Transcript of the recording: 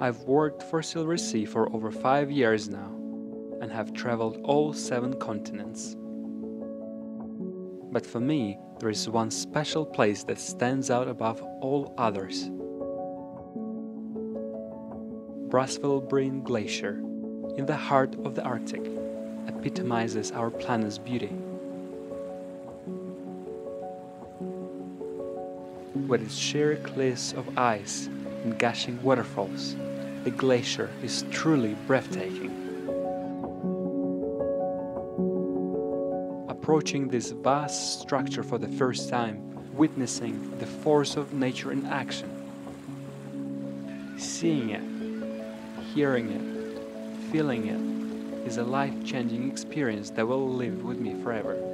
I've worked for Silversea for over five years now and have traveled all seven continents. But for me, there is one special place that stands out above all others. Brasvellbreen Glacier, in the heart of the Arctic, epitomizes our planet's beauty. With its sheer cliffs of ice and gushing waterfalls, the glacier is truly breathtaking. Approaching this vast structure for the first time, witnessing the force of nature in action, seeing it, hearing it, feeling it, is a life changing experience that will live with me forever.